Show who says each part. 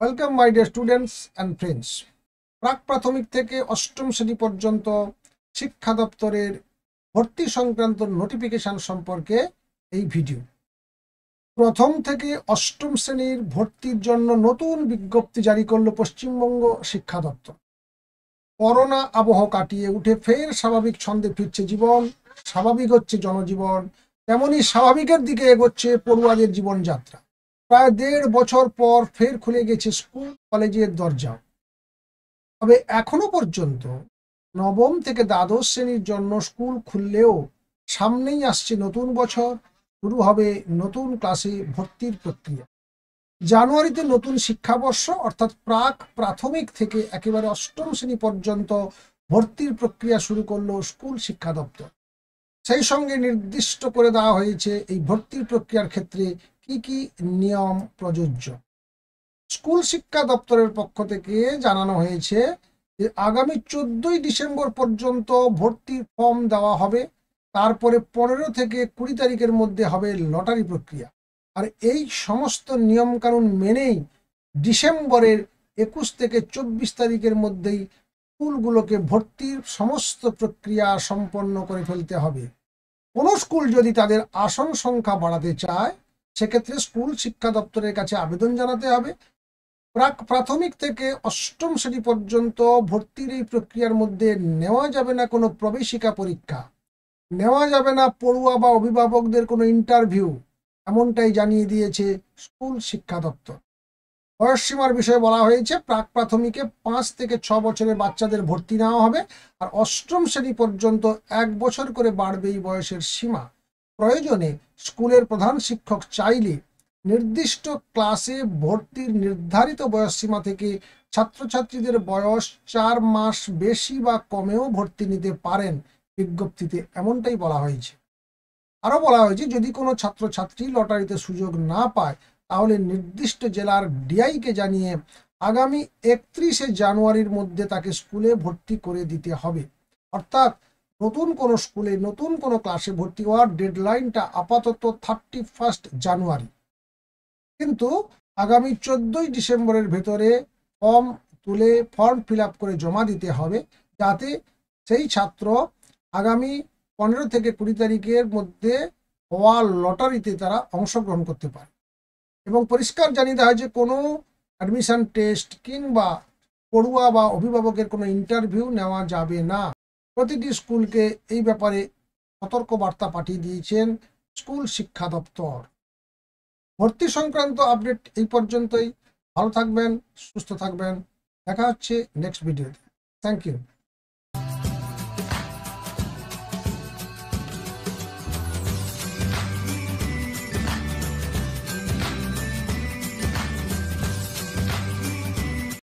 Speaker 1: Welcome my dear students and friends প্রাক প্রাথমিক থেকে অষ্টম শ্রেণি পর্যন্ত শিক্ষা দপ্তরের ভর্তি সংক্রান্ত নোটিফিকেশন সম্পর্কে এই ভিডিও প্রথম থেকে অষ্টম শ্রেণির ভর্তির জন্য নতুন বিজ্ঞপ্তি জারি করল পশ্চিমবঙ্গ শিক্ষা দপ্তর। করোনা আবহ কাটিয়ে উঠে ফের স্বাভাবিক ছন্দে ফিরছে জীবন, স্বাভাবিক হচ্ছে জনজীবন তেমনই স্বাভাবিকের দিকে এগোচ্ছে পড়ুয়াদের জীবনযাত্রা। প্রায় দেড় বছর পর ফের খুলে গেছে স্কুল, কলেজের দরজা। তবে এখনও পর্যন্ত নবম থেকে দ্বাদশ শ্রেণির জন্য স্কুল খুললেও সামনেই আসছে নতুন বছর, শুরু হবে নতুন ক্লাসে ভর্তির প্রক্রিয়া। জানুয়ারিতে নতুন শিক্ষাবর্ষ, অর্থাৎ প্রাক প্রাথমিক থেকে একেবারে অষ্টম শ্রেণি পর্যন্ত ভর্তির প্রক্রিয়া শুরু করল স্কুল শিক্ষা দপ্তর। সেই সঙ্গে নির্দিষ্ট করে দেওয়া হয়েছে এই ভর্তির প্রক্রিয়ার ক্ষেত্রে কি কি নিয়ম প্রযোজ্য? স্কুল শিক্ষা দপ্তরের পক্ষ থেকে জানানো হয়েছে যে আগামী চোদ্দই ডিসেম্বর পর্যন্ত ভর্তির ফর্ম দেওয়া হবে। তারপরে পনেরো থেকে কুড়ি তারিখের মধ্যে হবে লটারি প্রক্রিয়া। আর এই সমস্ত নিয়মকানুন মেনেই ডিসেম্বরের একুশ থেকে চব্বিশ তারিখের মধ্যেই স্কুলগুলোকে ভর্তির সমস্ত প্রক্রিয়া সম্পন্ন করে ফেলতে হবে। কোনো স্কুল যদি তাদের আসন সংখ্যা বাড়াতে চায় সেক্ষেত্রে স্কুল শিক্ষা দপ্তরের কাছে আবেদন জানাতে হবে। প্রাক প্রাথমিক থেকে অষ্টম শ্রেণি পর্যন্ত ভর্তির এই প্রক্রিয়ার মধ্যে নেওয়া যাবে না কোনো প্রবেশিকা পরীক্ষা। নেওয়া যাবে না পড়ুয়া বা অভিভাবকদের কোনো ইন্টারভিউ, এমনটাই জানিয়ে দিয়েছে স্কুল শিক্ষা দপ্তর। বয়সসীমার বিষয়ে বলা হয়েছে, প্রাক প্রাথমিকে পাঁচ থেকে ছ বছরের বাচ্চাদের ভর্তি নেওয়া হবে আর অষ্টম শ্রেণি পর্যন্ত এক বছর করে বাড়বে এই বয়সের সীমা। প্রয়োজনে স্কুলের প্রধান শিক্ষক চাইলে নির্দিষ্ট ক্লাসে ভর্তির নির্ধারিত বয়সসীমা থেকে ছাত্রছাত্রীদের বয়স চার মাস বেশি বা কমেও ভর্তি নিতে পারেন বিজ্ঞপ্তিতে। এমনটাই বলা হয়েছে। আরও বলা হয়েছে, যদি কোনো ছাত্রছাত্রী লটারিতে সুযোগ না পায়, তাহলে নির্দিষ্ট জেলার ডিআইকে জানিয়ে আগামী একত্রিশে জানুয়ারির মধ্যে তাকে স্কুলে ভর্তি করে দিতে হবে। অর্থাৎ নতুন কোনো স্কুলে, নতুন কোনো ক্লাসে ভর্তি হওয়ার ডেডলাইনটা আপাতত থার্টি ফার্স্ট জানুয়ারি কিন্তু আগামী চোদ্দই ডিসেম্বরের ভেতরে ফর্ম তুলে, ফর্ম ফিল করে জমা দিতে হবে যাতে সেই ছাত্র আগামী পনেরো থেকে কুড়ি তারিখের মধ্যে হওয়া লটারিতে তারা অংশগ্রহণ করতে পারে। এবং পরিষ্কার জানিয়ে দেওয়া হয় যে কোনো অ্যাডমিশন টেস্ট কিংবা পড়ুয়া বা অভিভাবকের কোনো ইন্টারভিউ নেওয়া যাবে না। প্রতিটি স্কুলকে এই ব্যাপারে সতর্ক বার্তা পাঠিয়ে দিয়েছেন স্কুল শিক্ষা দপ্তর। ভর্তি সংক্রান্ত আপডেট এই পর্যন্তই। ভালো থাকবেন, সুস্থ থাকবেন। দেখা হচ্ছে নেক্সট ভিডিওতে থ্যাংক ইউ